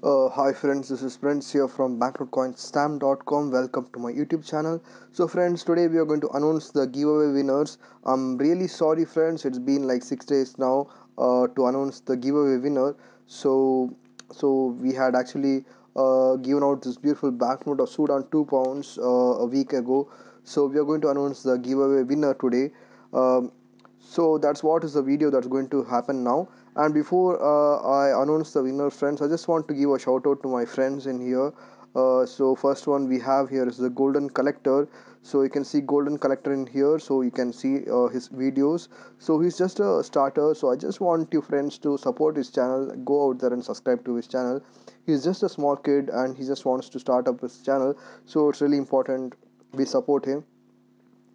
Uh, hi friends, this is Prince here from banknotecoinstamp.com. Welcome to my YouTube channel. So friends, today we are going to announce the giveaway winners. I'm really sorry friends, it's been like six days now uh, to announce the giveaway winner. So so we had actually uh, given out this beautiful banknote of Sudan two pounds uh, a week ago. So we are going to announce the giveaway winner today. Um, so that's what is the video that's going to happen now and before uh, i announce the winner friends i just want to give a shout out to my friends in here. Uh, so first one we have here is the golden collector. So you can see golden collector in here so you can see uh, his videos. So he's just a starter so i just want you friends to support his channel. Go out there and subscribe to his channel. He's just a small kid and he just wants to start up his channel so it's really important we support him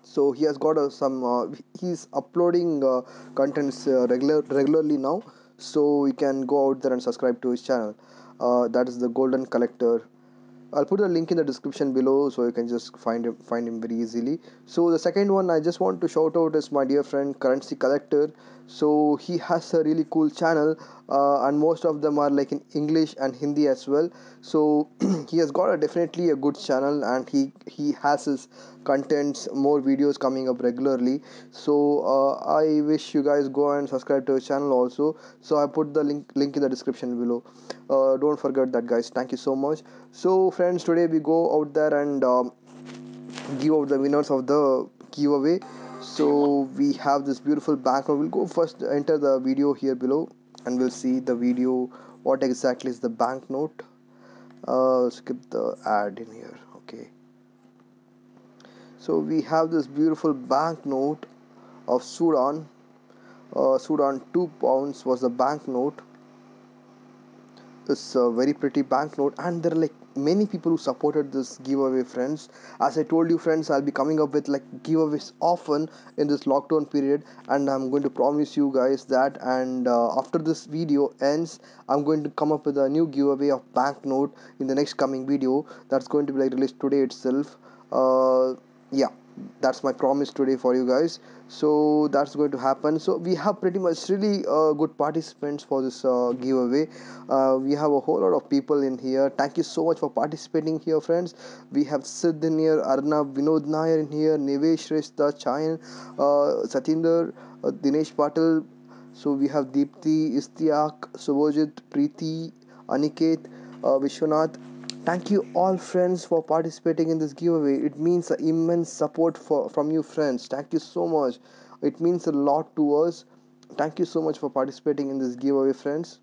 so he has got uh, some uh, he's uploading uh, contents uh, regular regularly now so you can go out there and subscribe to his channel that is the golden collector I'll put the link in the description below so you can just find him find him very easily. So the second one I just want to shout out is my dear friend Currency Collector. So he has a really cool channel uh, and most of them are like in English and Hindi as well. So he has got a definitely a good channel and he he has his contents more videos coming up regularly. So uh, I wish you guys go and subscribe to his channel also. So I put the link link in the description below. Uh, don't forget that guys. Thank you so much. So friends today we go out there and um, give out the winners of the giveaway so we have this beautiful background we'll go first enter the video here below and we'll see the video what exactly is the banknote uh, skip the ad in here okay. So we have this beautiful banknote of Sudan. Uh, Sudan 2 pounds was the banknote it's a very pretty banknote and there are like many people who supported this giveaway friends. As i told you friends i'll be coming up with like giveaways often in this lockdown period and i'm going to promise you guys that and uh, after this video ends i'm going to come up with a new giveaway of banknote in the next coming video that's going to be like released today itself. Uh, yeah that's my promise today for you guys. So that's going to happen. So we have pretty much really uh, good participants for this uh, giveaway. Uh, we have a whole lot of people in here. Thank you so much for participating here friends. We have Sid in here Arnab Vinod Nair in here Nivesh Rishta Chayan uh, Satinder uh, Dinesh Patil. So we have Deepthi Istiak Subhojit Preeti Aniket uh, Vishwanath thank you all friends for participating in this giveaway. It means immense support for from you friends. Thank you so much. It means a lot to us. Thank you so much for participating in this giveaway friends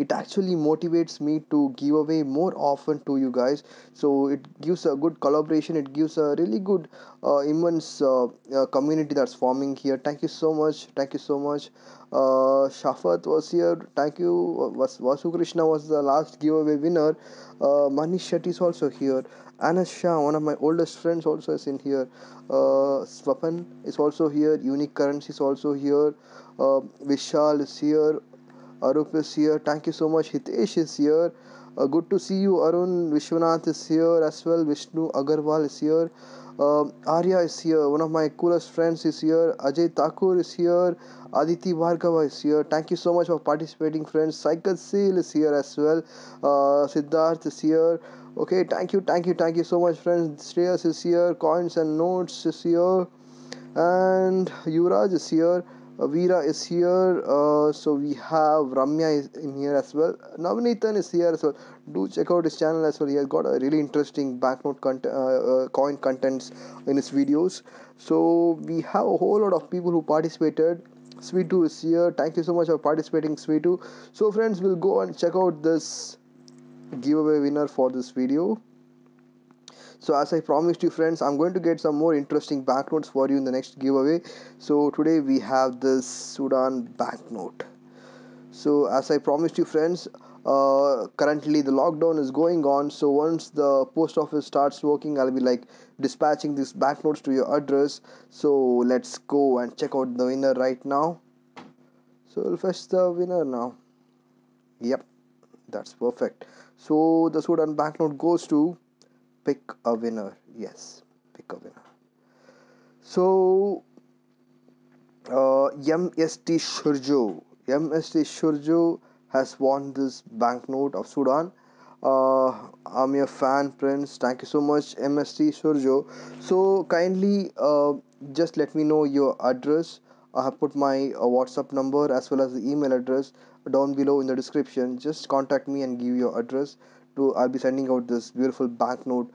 it actually motivates me to give away more often to you guys. So it gives a good collaboration it gives a really good uh, immense uh, uh, community that's forming here. Thank you so much thank you so much. Uh, Shafat was here thank you. Was Vasu Krishna was the last giveaway winner. Uh, Manish Shetty is also here. Anas Shah one of my oldest friends also is in here. Uh, Swapan is also here Unique Currency is also here. Uh, Vishal is here Arup is here. Thank you so much. Hitesh is here. Uh, good to see you. Arun Vishwanath is here as well. Vishnu Agarwal is here. Uh, Arya is here. One of my coolest friends is here. Ajay Thakur is here. Aditi Bhargava is here. Thank you so much for participating, friends. Cycle Seal is here as well. Uh, Siddharth is here. Okay, thank you, thank you, thank you so much, friends. Shreyas is here. Coins and Notes is here. And Yuvraj is here. Veera is here. Uh, so we have Ramya is in here as well. Navnithan is here as well. Do check out his channel as well. He has got a really interesting banknote content, uh, uh, coin contents in his videos. So we have a whole lot of people who participated. Sweetu is here. Thank you so much for participating, Sweetu. So friends, we'll go and check out this giveaway winner for this video so as i promised you friends i'm going to get some more interesting banknotes for you in the next giveaway. So today we have this sudan banknote so as i promised you friends uh, currently the lockdown is going on. So once the post office starts working i'll be like dispatching these banknotes to your address. So let's go and check out the winner right now. So we'll fetch the winner now. Yep that's perfect. So the sudan banknote goes to pick a winner yes pick a winner so uh, mst shurjo mst shurjo has won this banknote of Sudan. Uh, I'm your fan, Prince. Thank you so much, MST Shurjo. So kindly uh, just let me know your address. I have put my uh, WhatsApp number as well as the email address down below in the description. Just contact me and give your address. To I'll be sending out this beautiful banknote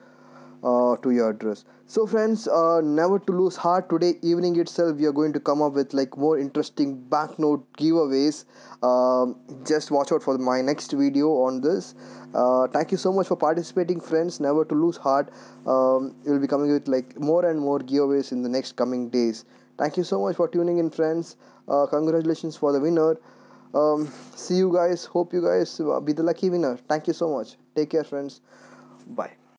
uh, to your address. So friends uh, never to lose heart. Today evening itself we are going to come up with like more interesting banknote giveaways. Um, just watch out for my next video on this. Uh, thank you so much for participating friends. Never to lose heart. Um, we'll be coming with like more and more giveaways in the next coming days. Thank you so much for tuning in friends. Uh, congratulations for the winner um, see you guys. Hope you guys uh, be the lucky winner. Thank you so much. Take care friends. Bye